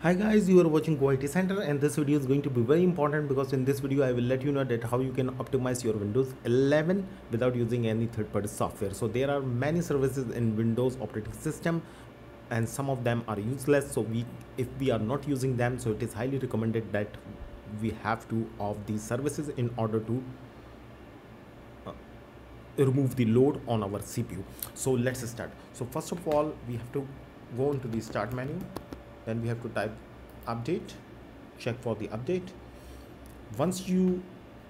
Hi guys, you are watching IT Center and this video is going to be very important because in this video I will let you know that how you can optimize your Windows 11 without using any third-party software. So there are many services in Windows operating system and some of them are useless. So we if we are not using them, so it is highly recommended that we have to off these services in order to uh, remove the load on our CPU. So let's start. So first of all, we have to go into the start menu then we have to type update check for the update. Once you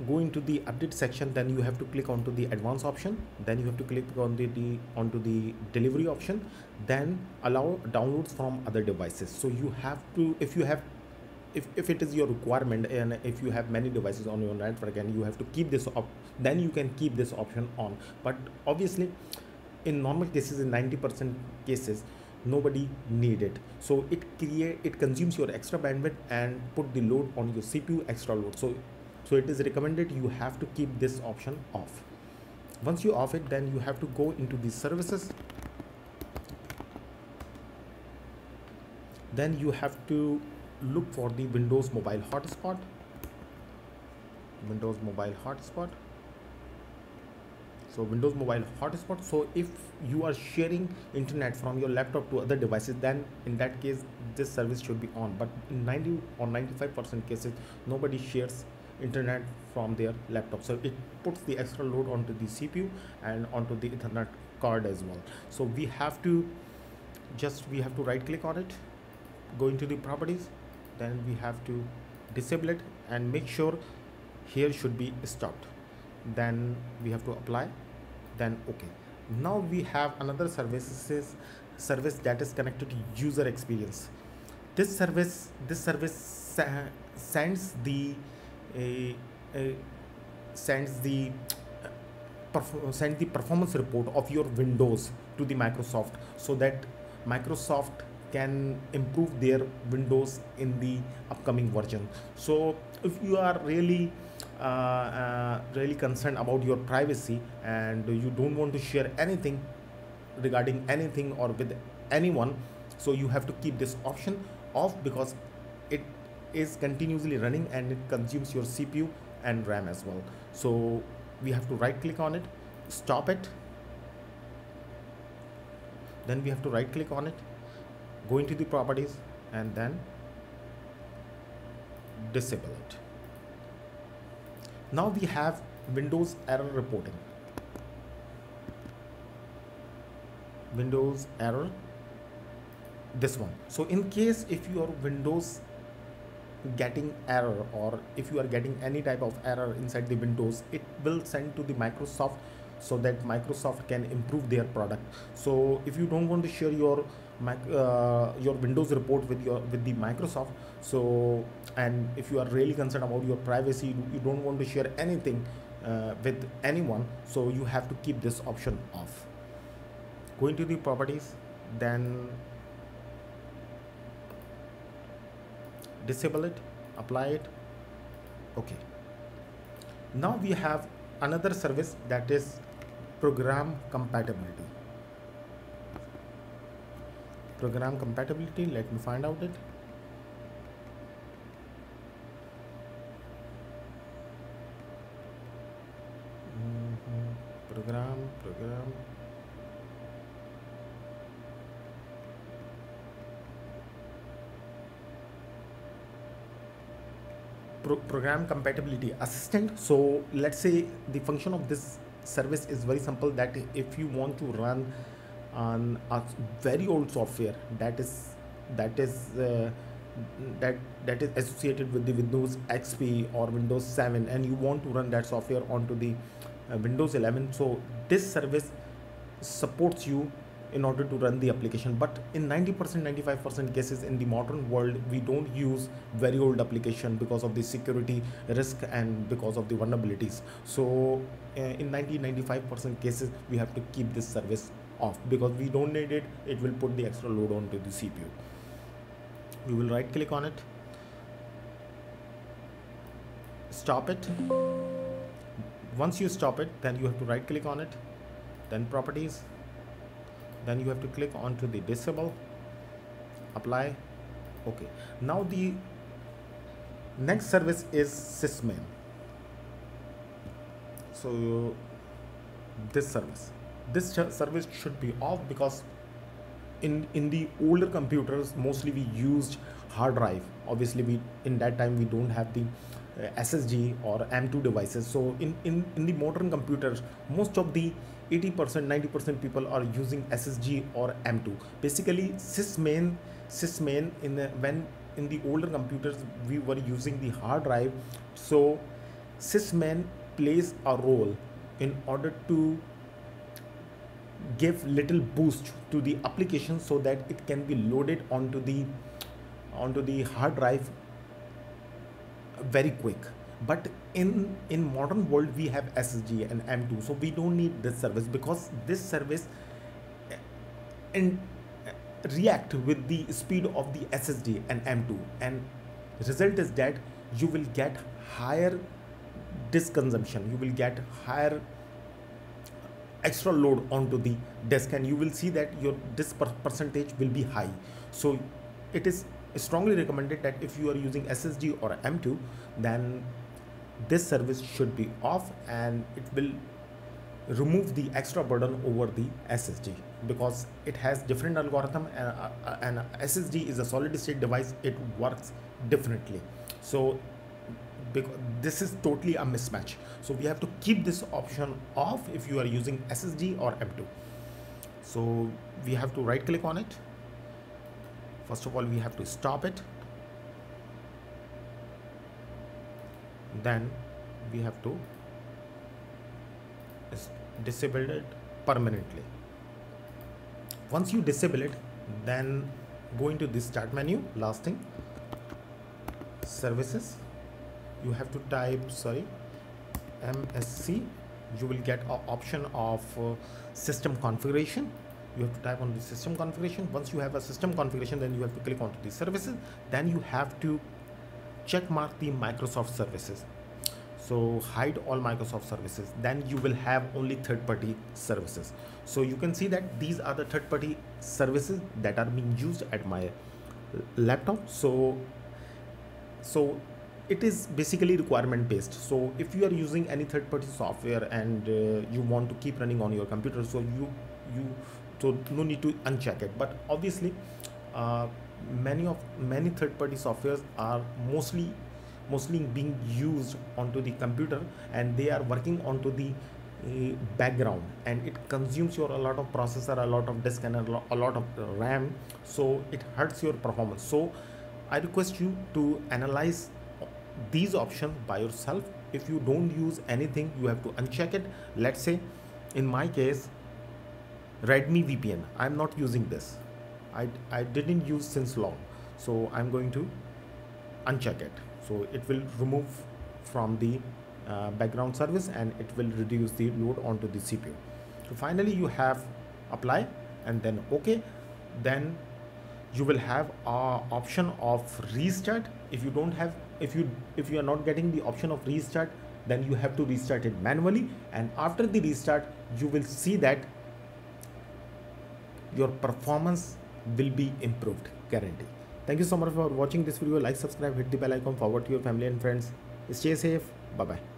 go into the update section then you have to click onto the advanced option. Then you have to click on the, the onto the delivery option. Then allow downloads from other devices. So you have to if you have if, if it is your requirement and if you have many devices on your network and you have to keep this up then you can keep this option on. But obviously in normal cases in 90 percent cases nobody need it. So it create it consumes your extra bandwidth and put the load on your cpu extra load. So so it is recommended you have to keep this option off. Once you off it then you have to go into the services. Then you have to look for the windows mobile hotspot. Windows mobile hotspot so windows mobile hotspot. So if you are sharing internet from your laptop to other devices then in that case this service should be on. But in 90 or 95 percent cases nobody shares internet from their laptop. So it puts the extra load onto the cpu and onto the ethernet card as well. So we have to just we have to right click on it go into the properties then we have to disable it and make sure here should be stopped. Then we have to apply then okay. Now we have another services service that is connected to user experience. This service this service sends the uh, uh, sends the send the performance report of your windows to the microsoft so that microsoft can improve their windows in the upcoming version. So if you are really Uh, uh, really concerned about your privacy and you don't want to share anything regarding anything or with anyone so you have to keep this option off because it is continuously running and it consumes your CPU and RAM as well. So we have to right click on it stop it. Then we have to right click on it go into the properties and then disable it now we have windows error reporting. Windows error this one. So in case if your windows getting error or if you are getting any type of error inside the windows it will send to the microsoft so that microsoft can improve their product. So if you don't want to share your uh, your windows report with your with the microsoft. So and if you are really concerned about your privacy you don't want to share anything uh, with anyone so you have to keep this option off. Go into the properties then disable it apply it. Okay. Now we have another service that is program compatibility program compatibility let me find out it. Mm -hmm. program program. Pro program compatibility assistant. So let's say the function of this service is very simple that if you want to run on a very old software that is that is uh, that that is associated with the windows xp or windows 7 and you want to run that software onto the uh, windows 11 so this service supports you in order to run the application. But in 90% 95% cases in the modern world we don't use very old application because of the security risk and because of the vulnerabilities. So uh, in 90 95% cases we have to keep this service off. Because we don't need it it will put the extra load onto the CPU we will right click on it. Stop it. Once you stop it then you have to right click on it. Then properties. Then you have to click onto the disable. Apply. Okay. Now the next service is sysmain so this service this service should be off because in in the older computers mostly we used hard drive. Obviously we in that time we don't have the uh, ssd or m2 devices. So in in in the modern computers most of the 80% 90% people are using ssd or m2 basically sysmain sysmain in the, when in the older computers we were using the hard drive. So sysmain plays a role in order to give little boost to the application so that it can be loaded onto the onto the hard drive very quick. But in in modern world we have ssd and m2 so we don't need this service because this service and eh, eh, react with the speed of the ssd and m2 and result is that you will get higher disk consumption you will get higher extra load onto the disk and you will see that your disk per percentage will be high. So it is strongly recommended that if you are using ssd or m2 then this service should be off and it will remove the extra burden over the ssd because it has different algorithm and, uh, and ssd is a solid state device it works differently. So because this is totally a mismatch. So we have to keep this option off if you are using ssd or m2 so we have to right click on it. First of all we have to stop it. Then we have to disable it permanently. Once you disable it then go into this start menu last thing services you have to type sorry msc you will get an option of uh, system configuration. You have to type on the system configuration. Once you have a system configuration then you have to click onto the services. Then you have to check mark the microsoft services. So hide all microsoft services. Then you will have only third-party services. So you can see that these are the third-party services that are being used at my laptop. So so it is basically requirement based so if you are using any third-party software and uh, you want to keep running on your computer so you you so no need to uncheck it. But obviously uh, many of many third-party softwares are mostly mostly being used onto the computer and they are working onto the uh, background. And it consumes your a lot of processor a lot of disk and a lot of ram. So it hurts your performance. So i request you to analyze these options by yourself if you don't use anything you have to uncheck it. Let's say in my case Radmin VPN i'm not using this. I i didn't use since long. So i'm going to uncheck it. So it will remove from the uh, background service and it will reduce the load onto the cpu so finally you have apply and then okay. Then you will have a option of restart. If you don't have if you if you are not getting the option of restart then you have to restart it manually. And after the restart you will see that your performance will be improved guarantee thank you so much for watching this video. Like subscribe hit the bell icon forward to your family and friends. Stay safe. Bye bye